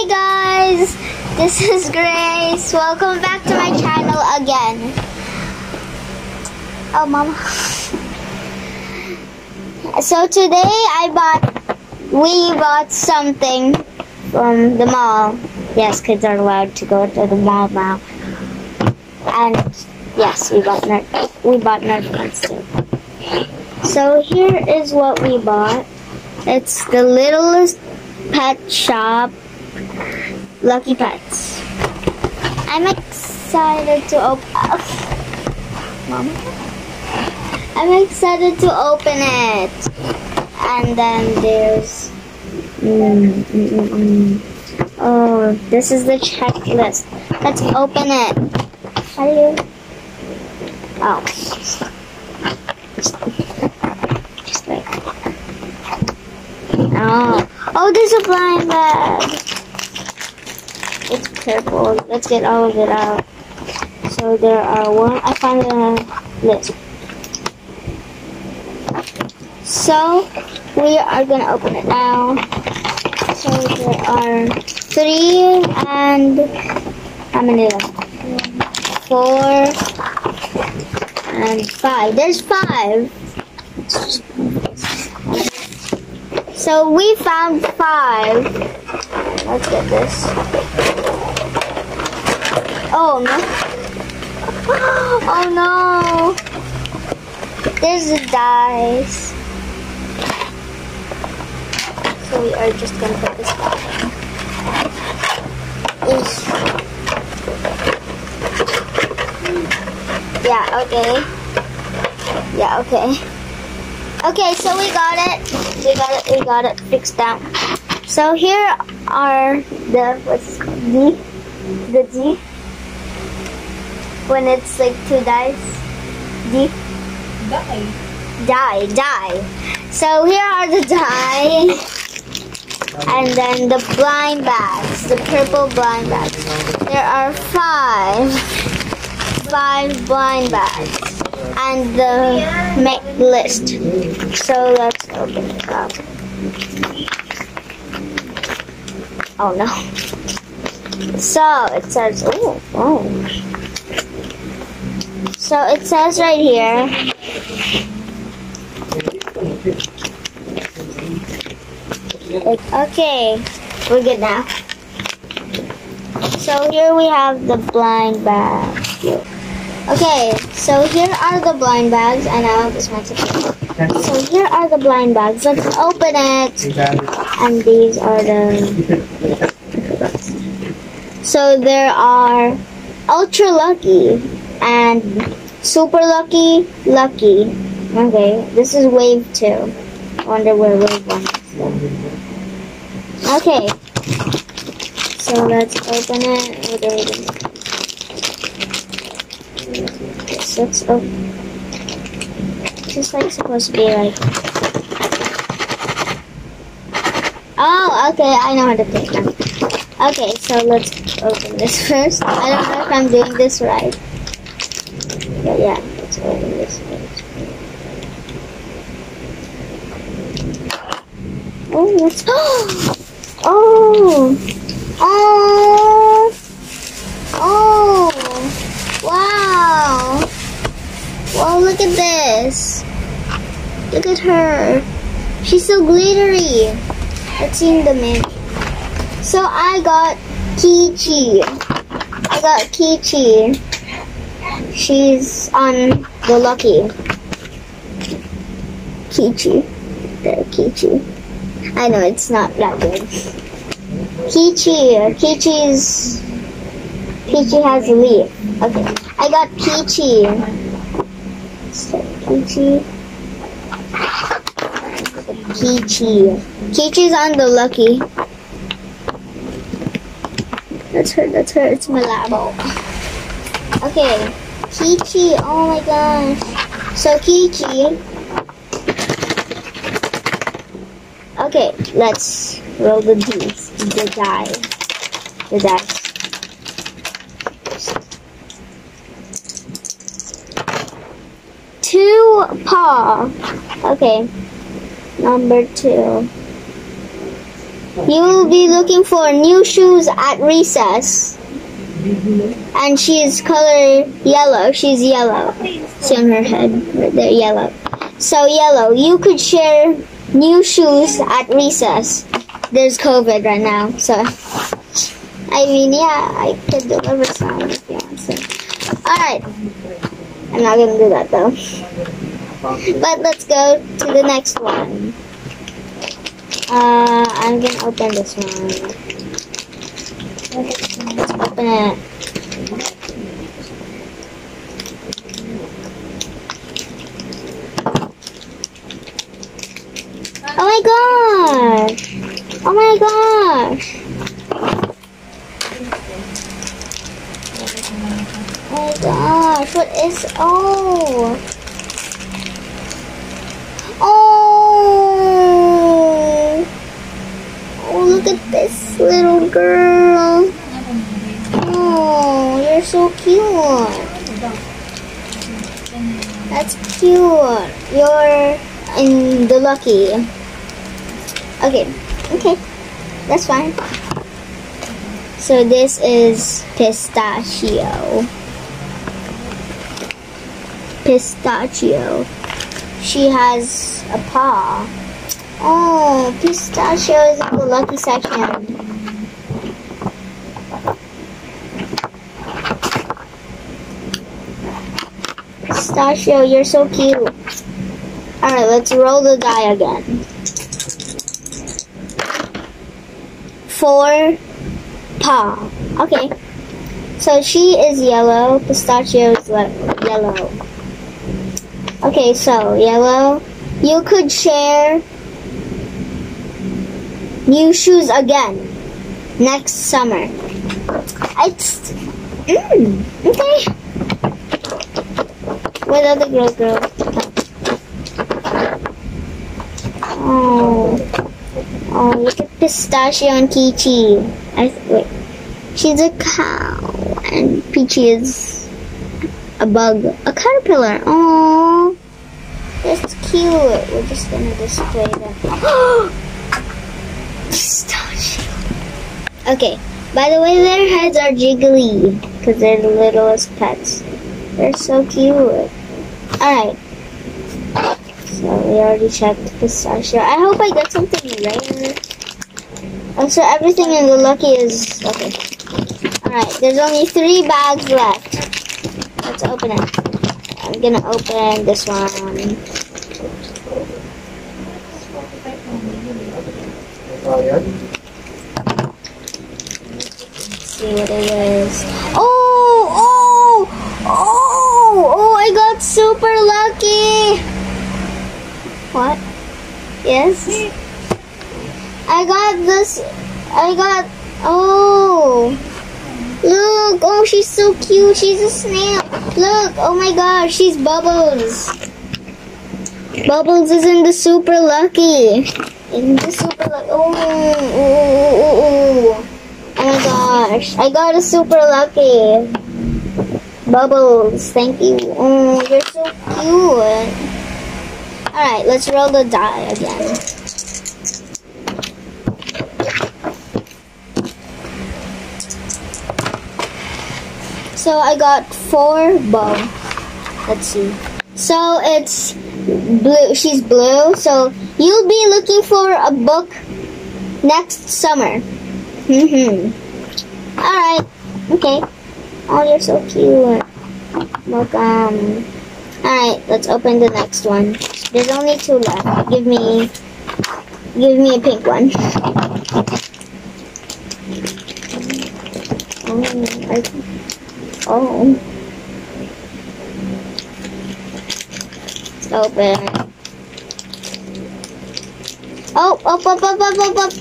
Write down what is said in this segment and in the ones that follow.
Hey guys, this is Grace. Welcome back to my channel again. Oh, mama. So today I bought, we bought something from the mall. Yes, kids are allowed to go to the mall now. And yes, we bought Nerf, we bought Nerf guns too. So here is what we bought. It's the littlest pet shop, Lucky Pets. I'm excited to open. Mama. I'm excited to open it. And then there's. Mm, mm, mm, mm. Oh, this is the checklist. Let's open it. You? Oh. Just like. Oh. Oh, there's a blind bag. Purple. Let's get all of it out. So there are one. I found a list. So we are gonna open it now. So there are three and how many left? Four and five. There's five. So we found five. Let's get this. Oh no. Oh no. There's the dice. So we are just gonna put this back. Yeah, okay. Yeah, okay. Okay, so we got it. We got it. We got it fixed out. So here are the what's called? The D. When it's like two dice. D. Die. Die, die. So here are the die. And then the blind bags, the purple blind bags. There are five, five blind bags. And the make list. So let's open it up. Oh no. So it says, oh, oh. So it says right here, Okay, we're good now. So here we have the blind bag. Okay, so here are the blind bags, and now this one's So here are the blind bags. Let's open it. And these are the. So there are ultra lucky and super lucky, lucky. Okay, this is wave two. Wonder where wave one is. Okay. So let's open it. We doing? Yes, let's open. Just like supposed to be like. Oh, okay. I know how to take them. Okay, so let's open this first. I don't know if I'm doing this right. But yeah, let's open this first. Oh, what's Oh! Oh! Oh! Wow! Wow, look at this! Look at her! She's so glittery! Let's see in the menu. So I got Kichi. I got Kichi. She's on the lucky. Kichi. There, Kichi. I know it's not that good. Peachy. Peachy's. Peachy has a leaf. Okay. I got Peachy. So. Peachy. Peachy's on the lucky. That's her. That's her. It's Malabo. Okay. Peachy. Oh my gosh. So, Peachy. Okay, let's roll the dice. The die. The dice. Two paw. Okay. Number two. you will be looking for new shoes at recess. And she's color yellow. She's yellow. See on her head, right there, yellow. So yellow, you could share new shoes at recess. There's COVID right now, so I mean, yeah, I could deliver some if you want to. Alright. I'm not gonna do that though. But let's go to the next one. Uh, I'm gonna open this one. Open it. Oh my gosh! Oh my gosh! Oh my gosh, what is oh Oh Oh look at this little girl. You're so cute. That's cute. You're in the lucky. Okay, okay. That's fine. So this is pistachio. Pistachio. She has a paw. Oh, pistachio is in the lucky section. Pistachio, you're so cute. Alright, let's roll the die again. Four paw. Okay. So she is yellow, pistachio is yellow. Okay, so yellow. You could share new shoes again next summer. It's mm, okay. What other girl girl? Oh, oh, look at pistachio and Kichi. I wait. She's a cow, and Peachy is a bug, a caterpillar. Oh, that's cute. We're just gonna display them. Pistachio. Okay. By the way, their heads are jiggly because they're the littlest pets. They're so cute. Alright. So we already checked pistachio. I hope I get something rare. Oh, so everything in the lucky is okay. Alright, there's only three bags left. Let's open it. I'm gonna open this one. Let's see what it is. Oh, oh, oh, oh, super lucky. What? Yes? I got this, I got, oh. Look, oh, she's so cute. She's a snail. Look, oh my gosh, she's Bubbles. Bubbles is in the super lucky. In the super lucky. Oh, oh, oh, oh, oh. Oh, oh my gosh, I got a super lucky. Bubbles, thank you. Oh, you're so cute. Alright, let's roll the die again. So I got four bow. Let's see. So it's blue. She's blue. So you'll be looking for a book next summer. Mm-hmm. Alright. Okay. Oh, you're so cute. Welcome. Alright, let's open the next one. There's only two left. Give me give me a pink one. Oh, I, oh. Let's open. Oh, up, up, up, up, up, up.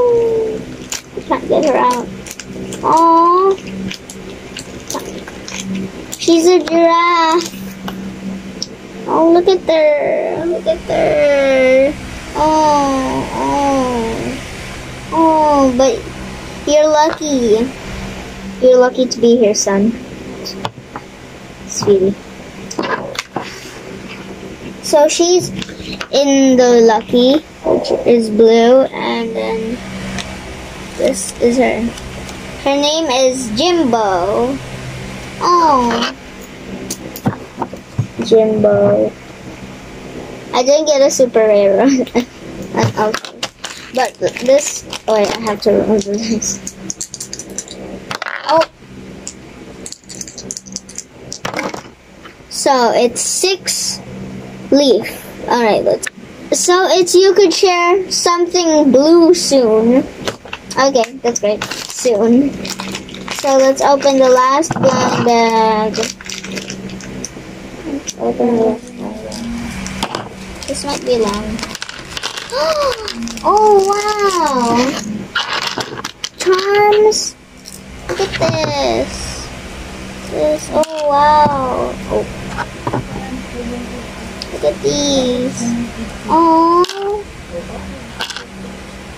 Get her out. Oh, she's a giraffe. Oh, look at her. Look at her. Oh, oh. Oh, but you're lucky. You're lucky to be here, son. Sweetie. So she's in the lucky, which is blue, and then this is her. Her name is Jimbo. Oh, Jimbo. I didn't get a super rare one. Uh, okay. But this, oh wait, I have to remove this. Oh. So it's six leaf. Alright, let's. So it's you could share something blue soon. Okay, that's great. Soon. So let's open the last blind bag. Open the this might be long. oh wow! Charms. Look at this. This. Oh wow. Oh. Look at these. Oh.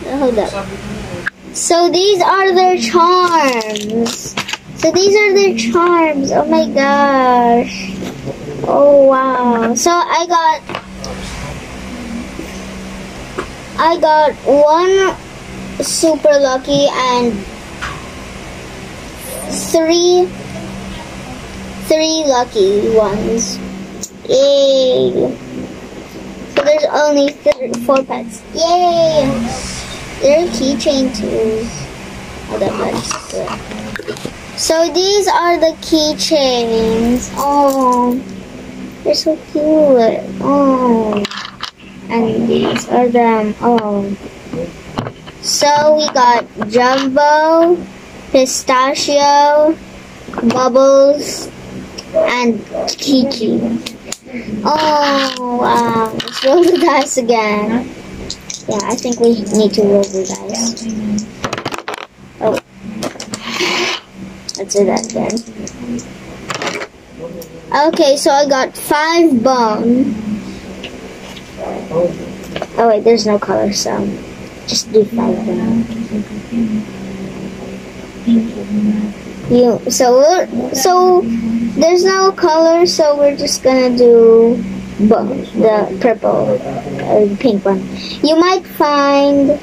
Hold up. So these are their charms. So these are their charms. Oh my gosh. Oh wow. So I got I got one super lucky and three three lucky ones. Yay! So there's only four pets. Yay! They're keychain. Oh, that's good. So these are the keychains. Oh, they're so cute. Oh and these are them. Oh. So we got Jumbo, Pistachio, Bubbles, and Kiki. Oh, wow. Let's roll the dice again. Yeah, I think we need to roll the dice. Oh. Let's do that again. Okay, so I got five bone. Oh wait, there's no color, so just do five You so so there's no color, so we're just gonna do both the purple pink one. You might find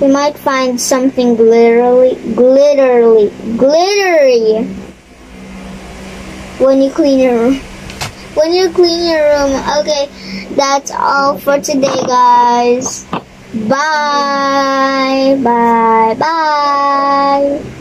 you might find something glittery, glittery, glittery when you clean your room when you clean your room. Okay, that's all for today, guys. Bye. Bye. Bye.